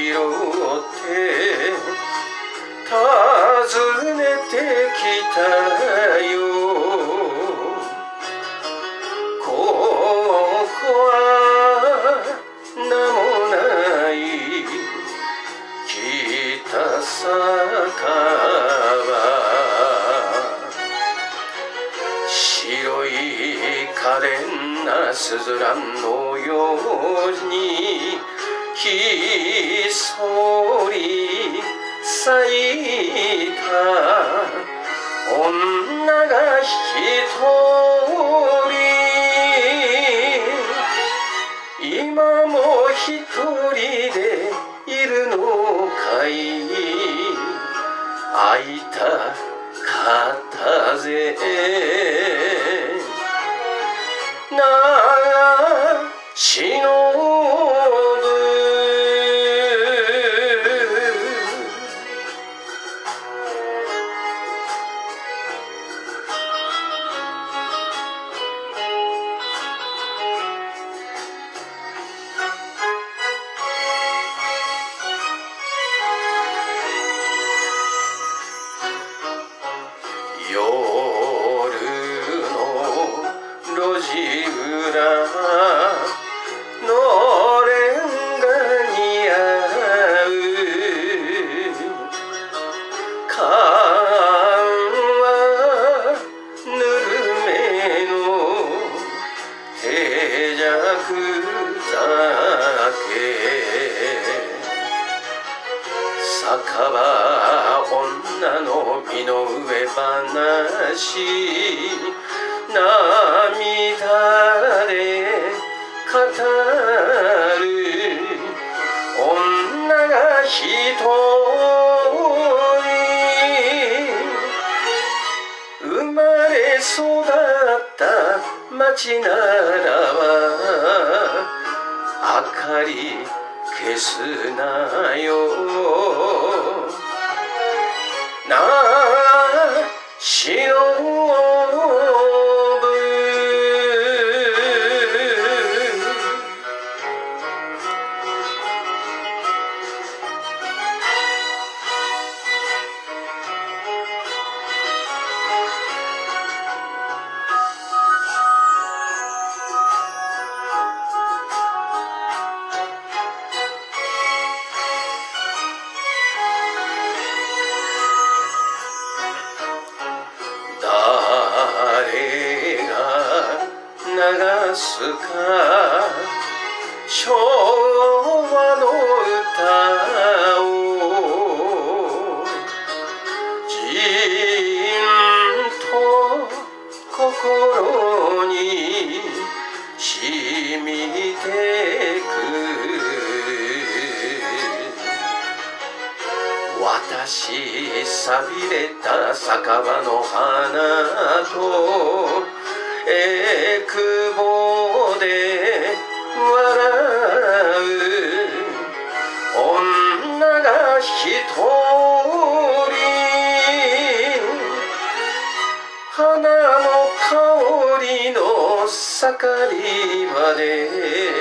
って訪ねてきたよ。ここは名もない北酒場白い可憐なすずらんのようにひそり咲いた女が一人今も一人でいるのかい？開いた片勢酒場女の身の上話。涙で語る女が一人。生まれ育った町ならば明かり消すなよ。なあ忍すか昭和の歌をじんと心に染みてく私さびれた酒場の花とえくぼで笑う女が一人花の香りの盛りまで